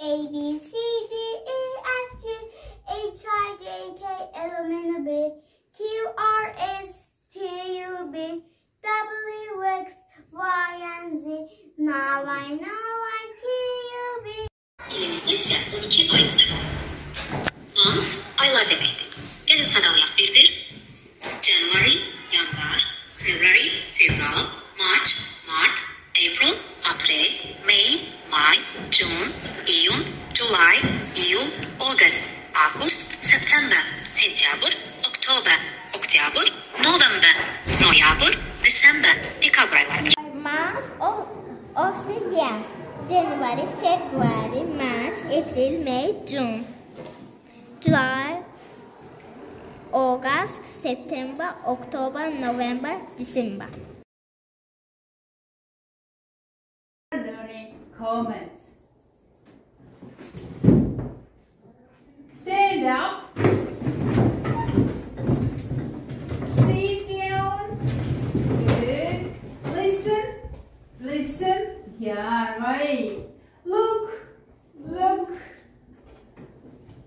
A, B, C, D, E, F, G, H, I, J, K, L, M, N, P, Q, R, S, T, U, V, W, X, Y, and Z. Now I know I, T, U, V. 12 ay var. Months, aylar demektir. Gelin sadalayaq bir-bir. January, yanvar, February, fevral, March, mart, April, aprel, May, may, June, iyun, July, iyul, August, August, September, sentyabr, oktober, oktyabr, November, noyabr, December, dekabr aylarıdır. Months of, of the year. January, February, March, April, May, June. July, August, September, October, November, December. learning comments. Stand up. Sit down. Good. Listen. Listen. Yeah, right. Look. Look.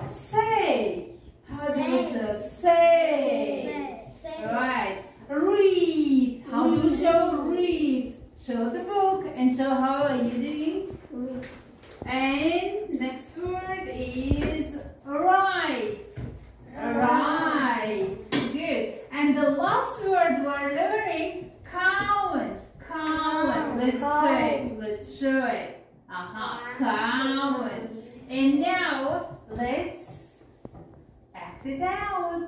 Say. How do you say? Say. Right. Read. How do you show read? Show the book and show how you doing. And next word is right. Right. Good. And the last word we're learning count. Count. Let's say. Let's show it. Uh-huh. Count. And now let's act it out.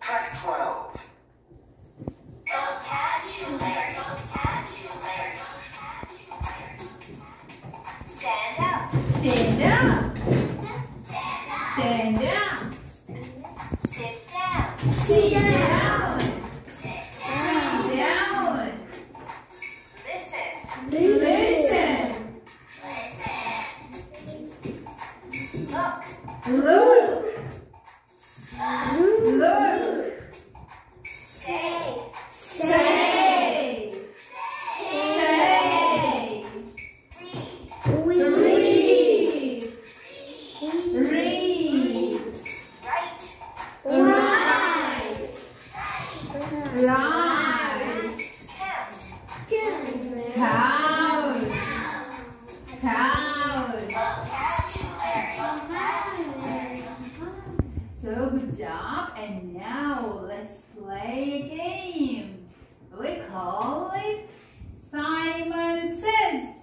Track 12. Vocabulary, Vocabulary, vocabulary, Stand up, Stand up. Look, And now let's play a game. We call it Simon Says.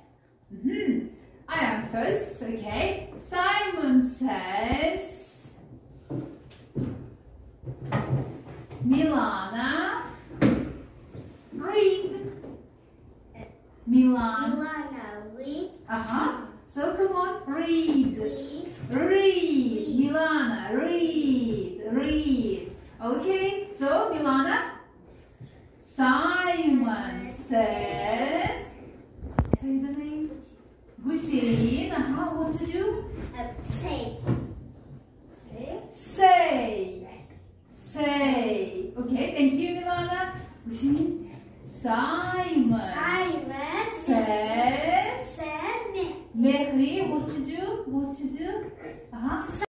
Mhm. I am first, okay? Simon says, Milana, read. Milan. Milana, read, Uh huh. So come on, read. read, Read, Milana, read, read. Okay, so Milana, Simon says, say the name. Gusin, uh-huh, what to do? uh, say. Say. Say, say. Okay, thank you, Milana. Gusin, Simon Simon says, said, Mehri, what to do? What to do? Uh-huh.